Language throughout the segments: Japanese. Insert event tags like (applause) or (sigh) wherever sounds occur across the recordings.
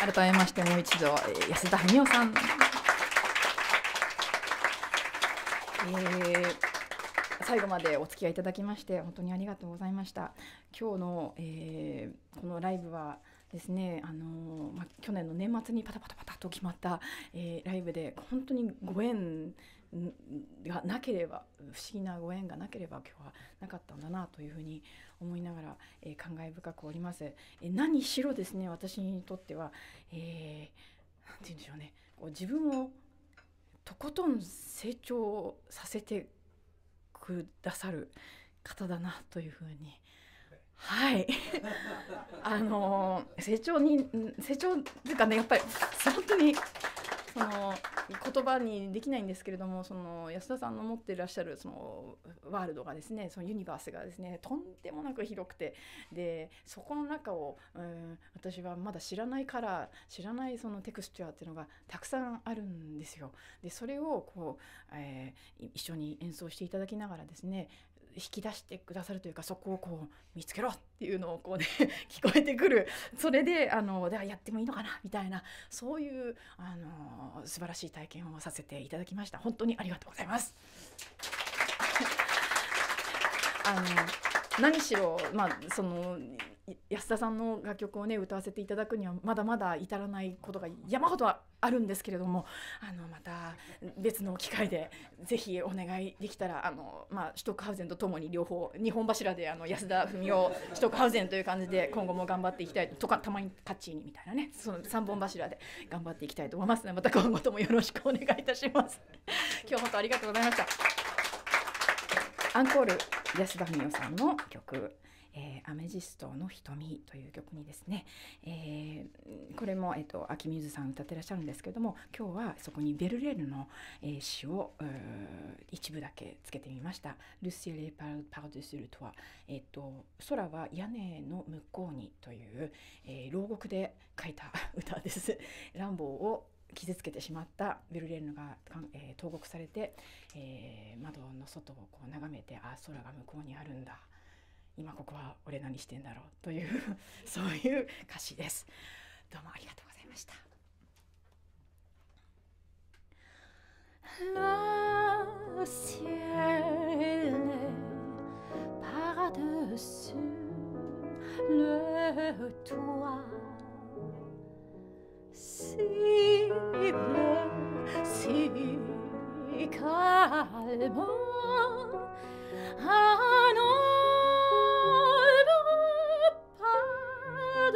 改めましてもう一度、安田文夫さん、えー、最後までお付き合いいただきまして本当にありがとうございました。今日の、えー、このライブはですね、あのまあ、去年の年末にパタパタパタと決まった、えー、ライブで本当にご縁がなければ不思議なご縁がなければ今日はなかったんだなというふうに思いながら、えー、感慨深くおります。え、何しろですね私にとっては、えー、て言うんでしょうね。こう自分をとことん成長させてくださる方だなというふうに。はい。(laughs) あの成長に成長っていうかねやっぱり本当にその言葉にできないんですけれどもその安田さんの持ってらっしゃるそのワールドがですねそのユニバースがですねとんでもなく広くてでそこの中を、うん、私はまだ知らないカラー知らないそのテクスチャーっていうのがたくさんあるんですよ。でそれをこう、えー、一緒に演奏していただきながらですね引き出してくださるというかそこをこう見つけろっていうのをこうね (laughs) 聞こえてくるそれであのではやってもいいのかなみたいなそういうあの素晴らしい体験をさせていただきました本当にありがとうございます。(laughs) あの何しろ、まあ、その安田さんの楽曲をね歌わせていただくにはまだまだ至らないことが山ほどあるんですけれどもあのまた別の機会でぜひお願いできたらあの、まあ、シュトックハウゼンとともに両方日本柱であの安田文雄シュトックハウゼンという感じで今後も頑張っていきたいとかたまにカッチーニみたいなねその3本柱で頑張っていきたいと思いますのでまた今後ともよろしくお願いいたします。(laughs) 今日本当ありがとうございました。アンコール安田文雄さんの曲えー、アメジストの瞳という曲にですね、えー、これも、えーと、秋水さん歌ってらっしゃるんですけども今日はそこにベルレールの、えー、詩を一部だけつけてみました「ルシエレ・パル・パルデスルとは、えーと「空は屋根の向こうに」という、えー、牢獄で書いた歌です。ランボーを傷つけてしまったベルレーヌが、えー、投獄されて、えー、窓の外をこう眺めてあ空が向こうにあるんだ。今ここは俺何してんだろうという (laughs) そういう歌詞です。どうもありがとうございました。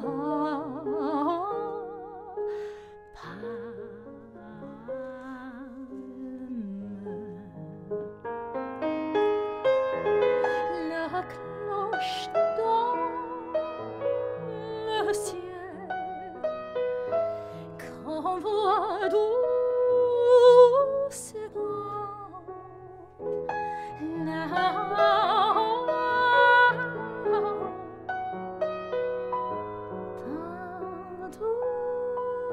と (laughs)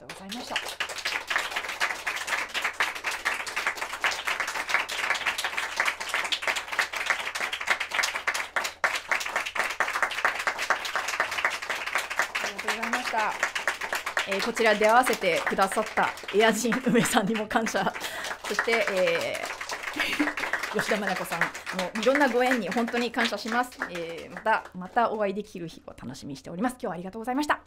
とうございました。えーこちら出会わせてくださったエアジン梅さんにも感謝。(laughs) そして、えー (laughs) 吉田真奈子さんのいろんなご縁に本当に感謝します。えーまたまたお会いできる日を楽しみにしております。今日はありがとうございました。